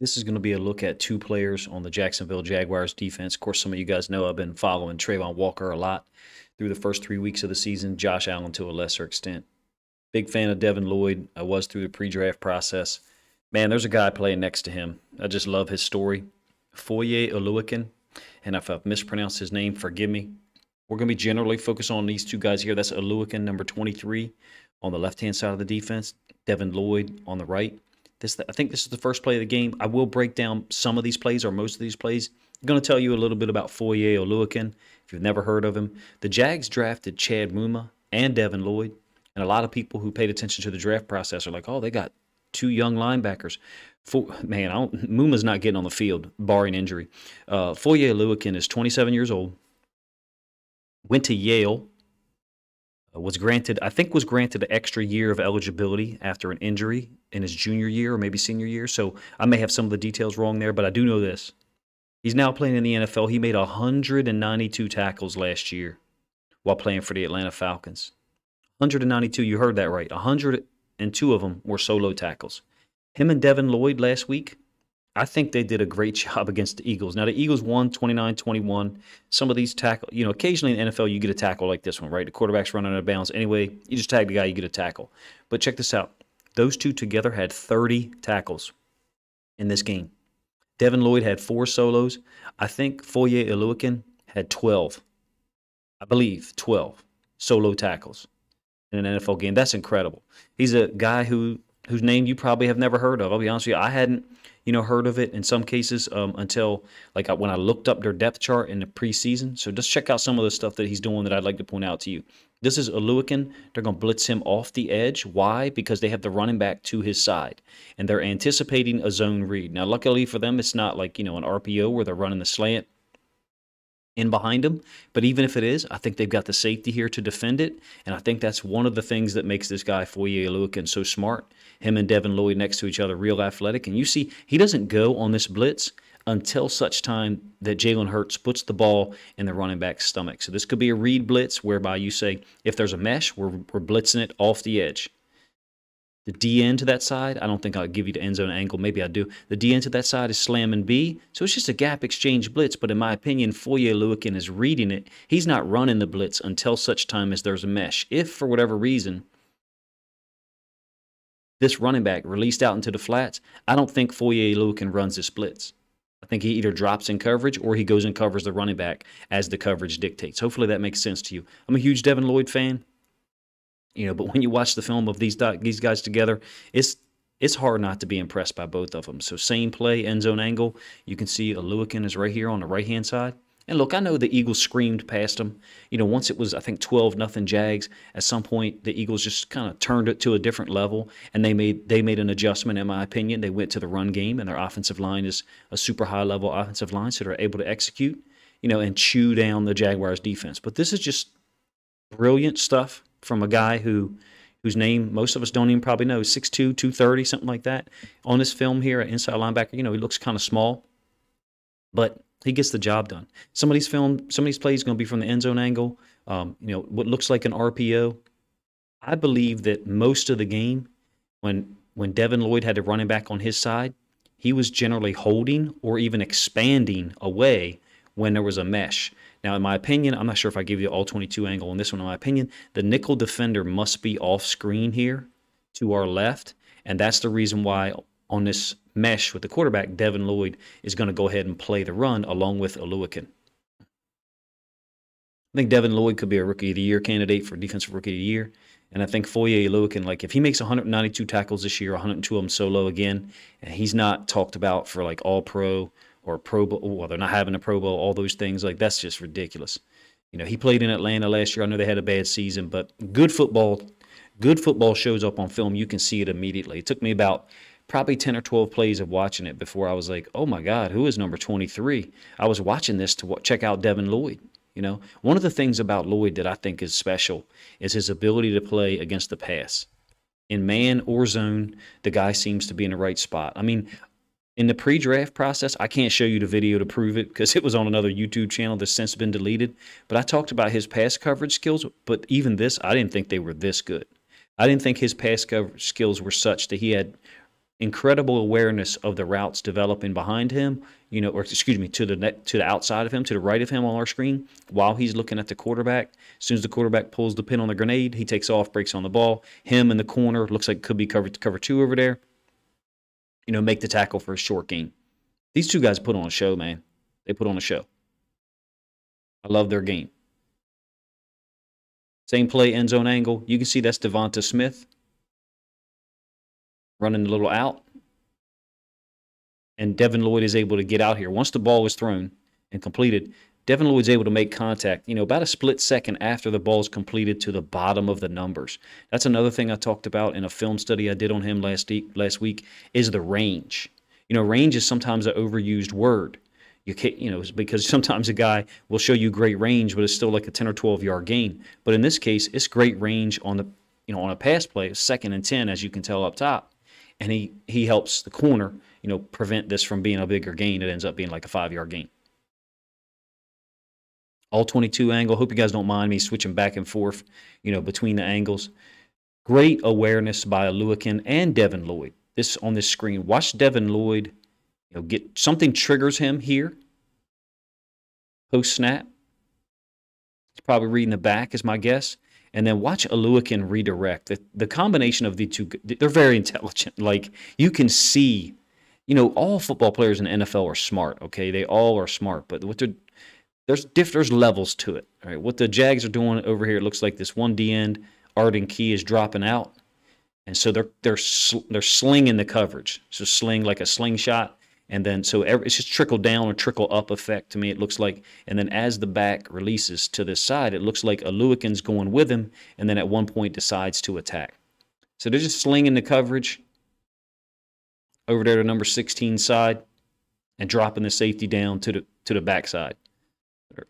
This is going to be a look at two players on the Jacksonville Jaguars defense. Of course, some of you guys know I've been following Travon Walker a lot through the first three weeks of the season, Josh Allen to a lesser extent. Big fan of Devin Lloyd. I was through the pre draft process. Man, there's a guy playing next to him. I just love his story. Foye Oluokun. And if I've mispronounced his name, forgive me. We're going to be generally focused on these two guys here. That's Oluokun, number 23, on the left hand side of the defense, Devin Lloyd on the right. This, I think this is the first play of the game. I will break down some of these plays or most of these plays. I'm going to tell you a little bit about Foye Oluokun if you've never heard of him. The Jags drafted Chad Muma and Devin Lloyd, and a lot of people who paid attention to the draft process are like, "Oh, they got two young linebackers." For, man, I don't, Muma's not getting on the field, barring injury. Uh, Foye Oluokun is 27 years old. Went to Yale was granted, I think, was granted an extra year of eligibility after an injury in his junior year or maybe senior year. So I may have some of the details wrong there, but I do know this. He's now playing in the NFL. He made 192 tackles last year while playing for the Atlanta Falcons. 192, you heard that right. 102 of them were solo tackles. Him and Devin Lloyd last week I think they did a great job against the Eagles. Now, the Eagles won 29 21. Some of these tackle, you know, occasionally in the NFL, you get a tackle like this one, right? The quarterback's running out of bounds. Anyway, you just tag the guy, you get a tackle. But check this out those two together had 30 tackles in this game. Devin Lloyd had four solos. I think Foye Oluokun had 12. I believe 12 solo tackles in an NFL game. That's incredible. He's a guy who whose name you probably have never heard of. I'll be honest with you, I hadn't you know, heard of it in some cases um, until like when I looked up their depth chart in the preseason. So just check out some of the stuff that he's doing that I'd like to point out to you. This is Oluokun. They're going to blitz him off the edge. Why? Because they have the running back to his side, and they're anticipating a zone read. Now, luckily for them, it's not like you know an RPO where they're running the slant in behind him. But even if it is, I think they've got the safety here to defend it. And I think that's one of the things that makes this guy, Foye Oluokun, so smart. Him and Devin Lloyd next to each other, real athletic. And you see, he doesn't go on this blitz until such time that Jalen Hurts puts the ball in the running back's stomach. So this could be a read blitz whereby you say, if there's a mesh, we're, we're blitzing it off the edge. The DN to that side, I don't think I'll give you the end zone angle. Maybe I do. The DN to that side is slamming B. So it's just a gap exchange blitz. But in my opinion, Foye Oluokun is reading it. He's not running the blitz until such time as there's a mesh. If, for whatever reason, this running back released out into the flats, I don't think Foye Oluokun runs the blitz. I think he either drops in coverage or he goes and covers the running back as the coverage dictates. Hopefully that makes sense to you. I'm a huge Devin Lloyd fan. You know, but when you watch the film of these these guys together, it's it's hard not to be impressed by both of them. So same play, end zone angle. You can see Oluokun is right here on the right hand side. And look, I know the Eagles screamed past them. You know, once it was I think 12 nothing Jags. At some point, the Eagles just kind of turned it to a different level, and they made they made an adjustment. In my opinion, they went to the run game, and their offensive line is a super high level offensive line, so they're able to execute. You know, and chew down the Jaguars defense. But this is just brilliant stuff from a guy who whose name most of us don't even probably know 6'2 230 something like that on this film here at inside linebacker. You know he looks kind of small but he gets the job done. Some of these film some of these plays going to be from the end zone angle um, you know what looks like an rpo i believe that most of the game when when devin lloyd had the running back on his side he was generally holding or even expanding away when there was a mesh now, in my opinion, I'm not sure if I give you all 22 angle on this one. In my opinion, the nickel defender must be off screen here to our left. And that's the reason why on this mesh with the quarterback, Devin Lloyd is going to go ahead and play the run along with Oluokun. I think Devin Lloyd could be a rookie of the year candidate for defensive rookie of the year. And I think Foye Oluokun, like if he makes 192 tackles this year, 102 of them solo again, and he's not talked about for like all pro or Pro Bowl. Well, they're not having a Pro Bowl. All those things like that's just ridiculous. You know, he played in Atlanta last year. I know they had a bad season, but good football, good football shows up on film. You can see it immediately. It took me about probably 10 or 12 plays of watching it before I was like, oh my God, who is number 23? I was watching this to check out Devin Lloyd. You know, one of the things about Lloyd that I think is special is his ability to play against the pass. In man or zone, the guy seems to be in the right spot. I mean, in the pre-draft process, I can't show you the video to prove it because it was on another YouTube channel that's since been deleted. But I talked about his pass coverage skills. But even this, I didn't think they were this good. I didn't think his pass coverage skills were such that he had incredible awareness of the routes developing behind him, you know, or excuse me, to the net, to the outside of him, to the right of him on our screen, while he's looking at the quarterback. As soon as the quarterback pulls the pin on the grenade, he takes off, breaks on the ball. Him in the corner looks like could be cover cover two over there. You know, make the tackle for a short game. These two guys put on a show, man. They put on a show. I love their game. Same play, end zone angle. You can see that's DeVonta Smith running a little out. And Devin Lloyd is able to get out here. Once the ball is thrown and completed, Devin Lloyd's able to make contact, you know, about a split second after the ball is completed to the bottom of the numbers. That's another thing I talked about in a film study I did on him last week, last week is the range. You know, range is sometimes an overused word. You can't, you know, because sometimes a guy will show you great range, but it's still like a 10 or 12 yard gain. But in this case, it's great range on the, you know, on a pass play, second and 10, as you can tell up top and he he helps the corner, you know, prevent this from being a bigger gain. It ends up being like a five yard gain. All 22 angle. Hope you guys don't mind me switching back and forth, you know, between the angles. Great awareness by Oluokun and Devin Lloyd. This on this screen. Watch Devin Lloyd, you know, get something triggers him here. Post snap. He's probably reading the back, is my guess and then watch Oluokun redirect. The, the combination of the two, they're very intelligent. Like you can see, you know, all football players in NFL are smart. Okay, they all are smart, but what they're there's diff, there's levels to it. All right, what the Jags are doing over here, it looks like this one D end, Arden Key is dropping out, and so they're they're they're slinging the coverage. So sling like a slingshot, and then so every, it's just trickle down or trickle up effect to me. It looks like, and then as the back releases to this side, it looks like Oluokun's going with him, and then at one point decides to attack. So they're just slinging the coverage over there to number 16 side and dropping the safety down to the to the backside.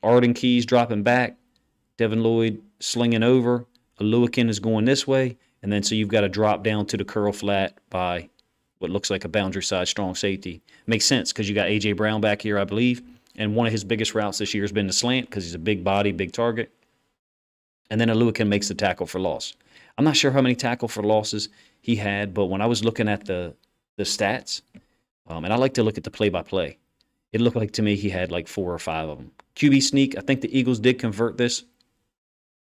Arden Key's dropping back, Devin Lloyd slinging over, Oluokun is going this way, and then so you've got to drop down to the curl flat by what looks like a boundary side strong safety. Makes sense because you got A.J. Brown back here, I believe. And one of his biggest routes this year has been the slant because he's a big body, big target. And then Oluokun makes the tackle for loss. I'm not sure how many tackle for losses he had, but when I was looking at the the stats, um, and I like to look at the play by play, it looked like to me he had like four or five of them. QB sneak, I think the Eagles did convert this,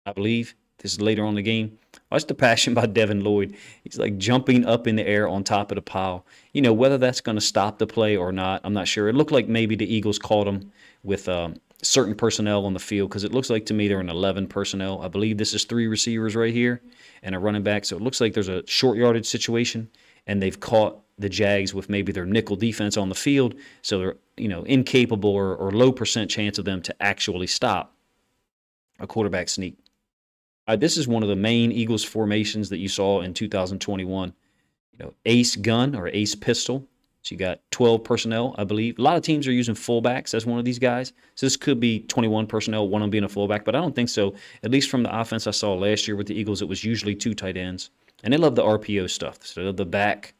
I believe. This is later on the game. Watch the passion by Devin Lloyd. He's like jumping up in the air on top of the pile. You know, whether that's going to stop the play or not, I'm not sure. It looked like maybe the Eagles caught him with um, certain personnel on the field because it looks like to me they're an 11 personnel. I believe this is three receivers right here and a running back. So it looks like there's a short yardage situation and they've caught the Jags with maybe their nickel defense on the field. So they're, you know, incapable or, or low percent chance of them to actually stop a quarterback sneak. Uh, this is one of the main Eagles formations that you saw in 2021. You know, ace gun or ace pistol. So you got 12 personnel, I believe. A lot of teams are using fullbacks as one of these guys. So this could be 21 personnel, one of them being a fullback, but I don't think so. At least from the offense I saw last year with the Eagles, it was usually two tight ends. And they love the RPO stuff. So the back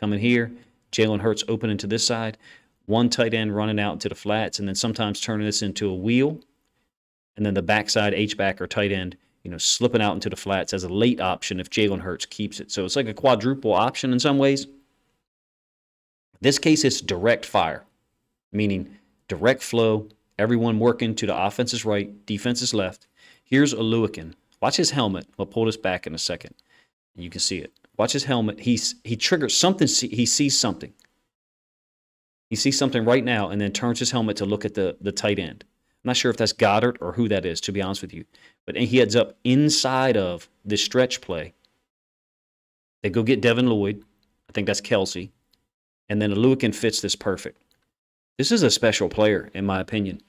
coming here, Jalen Hurts opening to this side, one tight end running out into the flats, and then sometimes turning this into a wheel. And then the backside H-back or tight end you know, slipping out into the flats as a late option if Jalen Hurts keeps it. So it's like a quadruple option in some ways. This case, it's direct fire, meaning direct flow, everyone working to the offense's right, defense's left. Here's Oluokun. Watch his helmet. We'll pull this back in a second. You can see it. Watch his helmet. He's, he triggers something. He sees something. He sees something right now and then turns his helmet to look at the, the tight end. I'm not sure if that's Goedert or who that is, to be honest with you. But he heads up inside of this stretch play. They go get Devin Lloyd. I think that's Kelce. And then Oluokun fits this perfect. This is a special player, in my opinion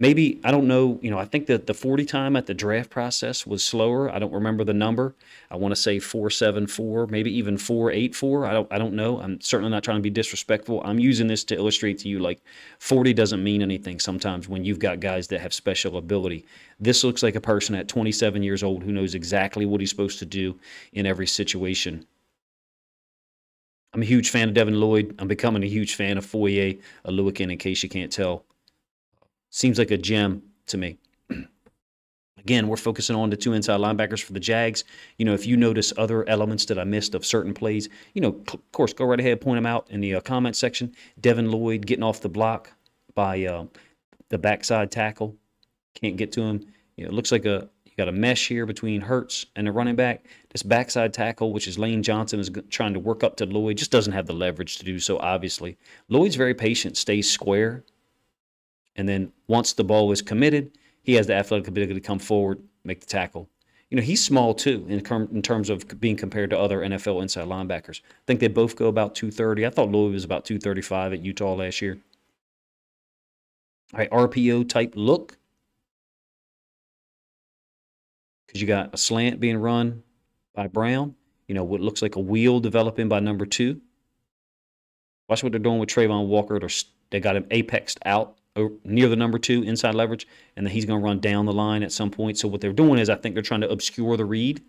maybe I don't know. You know, I think that the 40 time at the draft process was slower. I don't remember the number. I want to say 474, maybe even 484. I don't I don't know. I'm certainly not trying to be disrespectful. I'm using this to illustrate to you like 40 doesn't mean anything sometimes when you've got guys that have special ability. This looks like a person at 27 years old who knows exactly what he's supposed to do in every situation. I'm a huge fan of Devin Lloyd. I'm becoming a huge fan of Foye Oluokun, in case you can't tell. Seems like a gem to me. Again, we're focusing on the two inside linebackers for the Jags. You know, if you notice other elements that I missed of certain plays, you know, of course, go right ahead, point them out in the uh, comment section. Devin Lloyd getting off the block by uh, the backside tackle, can't get to him. You know, it looks like a you got a mesh here between Hurts and the running back. This backside tackle, which is Lane Johnson, is trying to work up to Lloyd, just doesn't have the leverage to do so. Obviously, Lloyd's very patient, stays square, and then once the ball is committed he has the athletic ability to come forward, make the tackle. You know, he's small too in, in terms of being compared to other NFL inside linebackers. I think they both go about 230. I thought Lloyd was about 235 at Utah last year. All right, RPO type look. Because you got a slant being run by Brown. You know, what looks like a wheel developing by number two. Watch what they're doing with Travon Walker. They're, they got him apexed out near the number two inside leverage, and then he's going to run down the line at some point. So what they're doing is I think they're trying to obscure the read.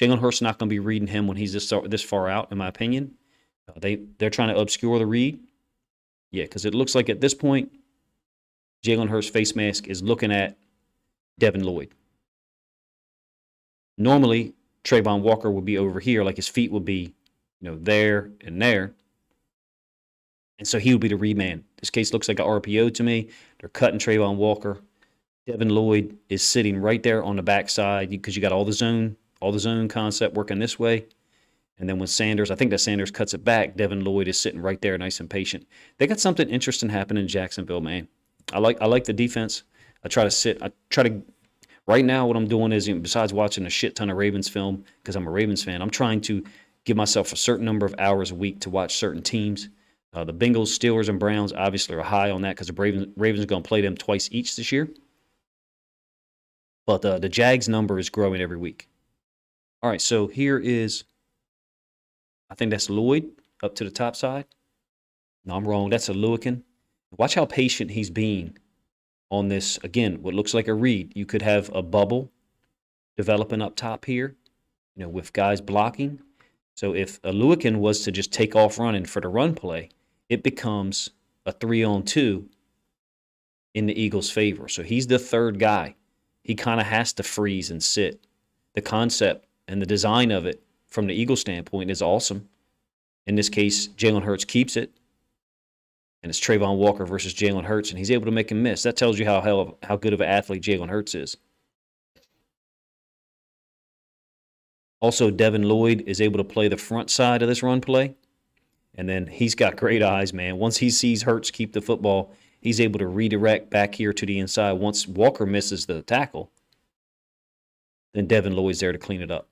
Jalen Hurts not going to be reading him when he's this this far out, in my opinion. Uh, they they're trying to obscure the read. Yeah, because it looks like at this point, Jalen Hurts' face mask is looking at Devin Lloyd. Normally, Travon Walker would be over here, like his feet would be, you know, there and there. And so he would be the reman. This case looks like an RPO to me. They're cutting Travon Walker. Devin Lloyd is sitting right there on the backside because you got all the zone, all the zone concept working this way. And then when Sanders, I think that Sanders cuts it back, Devin Lloyd is sitting right there, nice and patient. They got something interesting happening in Jacksonville, man. I like I like the defense. I try to sit. I try to. Right now, what I'm doing is, besides watching a shit ton of Ravens film because I'm a Ravens fan, I'm trying to give myself a certain number of hours a week to watch certain teams uh, the Bengals, Steelers, and Browns obviously are high on that because the Ravens, Ravens are going to play them twice each this year. But uh, the Jags number is growing every week. All right, so here is, I think that's Lloyd up to the top side. No, I'm wrong. That's Oluokun. Watch how patient he's being on this. Again, what looks like a read. You could have a bubble developing up top here, you know, with guys blocking. So if Oluokun was to just take off running for the run play, it becomes a three on two in the Eagles' favor. So he's the third guy. He kind of has to freeze and sit. The concept and the design of it from the Eagles' standpoint is awesome. In this case, Jalen Hurts keeps it, and it's Travon Walker versus Jalen Hurts, and he's able to make him miss. That tells you how hell how good of an athlete Jalen Hurts is. Also, Devin Lloyd is able to play the front side of this run play. And then he's got great eyes, man. Once he sees Hurts keep the football, he's able to redirect back here to the inside. Once Walker misses the tackle, then Devin Lloyd's there to clean it up.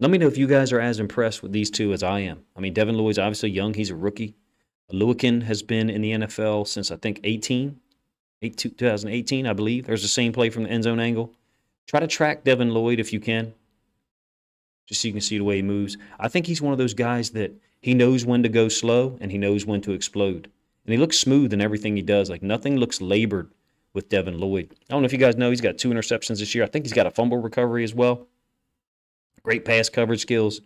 Let me know if you guys are as impressed with these two as I am. I mean, Devin Lloyd's obviously young. He's a rookie. Oluokun has been in the NFL since, I think, 18, 2018, I believe. There's the same play from the end zone angle. Try to track Devin Lloyd if you can, just so you can see the way he moves. I think he's one of those guys that – he knows when to go slow and he knows when to explode. And he looks smooth in everything he does. Like nothing looks labored with Devin Lloyd. I don't know if you guys know, he's got two interceptions this year. I think he's got a fumble recovery as well. Great pass coverage skills.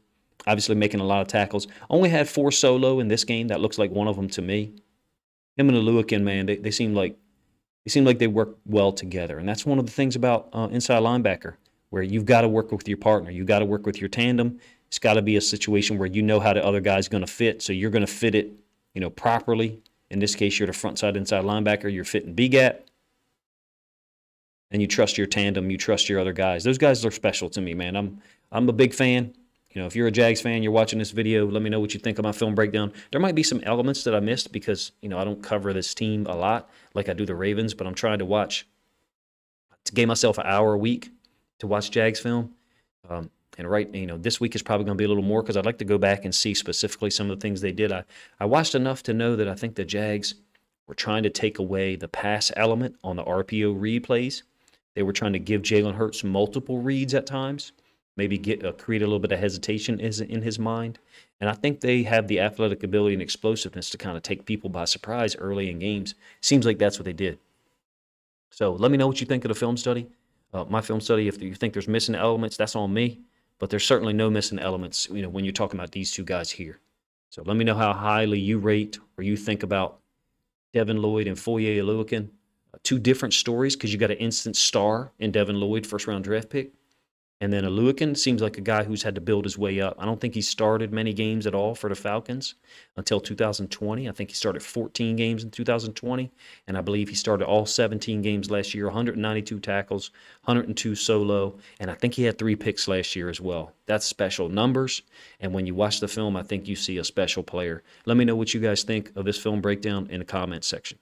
Obviously making a lot of tackles. Only had four solo in this game. That looks like one of them to me. Him and Oluokun, man, they, they seem like they seem like they work well together. And that's one of the things about uh, inside linebacker, where you've got to work with your partner. You've got to work with your tandem. It's got to be a situation where you know how the other guy's going to fit, so you're going to fit it, you know, properly. In this case, you're the front side inside linebacker. You're fitting B gap, and you trust your tandem. You trust your other guys. Those guys are special to me, man. I'm I'm a big fan. You know, if you're a Jags fan, you're watching this video. Let me know what you think of my film breakdown. There might be some elements that I missed because you know I don't cover this team a lot like I do the Ravens, but I'm trying to watch to give myself an hour a week to watch Jags film. Um, and right, you know, this week is probably going to be a little more because I'd like to go back and see specifically some of the things they did. I, I watched enough to know that I think the Jags were trying to take away the pass element on the RPO read plays. They were trying to give Jalen Hurts multiple reads at times, maybe get uh, create a little bit of hesitation in his mind. And I think they have the athletic ability and explosiveness to kind of take people by surprise early in games. Seems like that's what they did. So let me know what you think of the film study. Uh, my film study, if you think there's missing elements, that's on me but there's certainly no missing elements, you know, when you're talking about these two guys here. So let me know how highly you rate or you think about Devin Lloyd and Foye Oluokun. Uh, two different stories because you got an instant star in Devin Lloyd, first round draft pick. And then Oluokun seems like a guy who's had to build his way up. I don't think he started many games at all for the Falcons until 2020. I think he started 14 games in 2020, and I believe he started all 17 games last year, 192 tackles, 102 solo, and I think he had three picks last year as well. That's special numbers, and when you watch the film, I think you see a special player. Let me know what you guys think of this film breakdown in the comments section.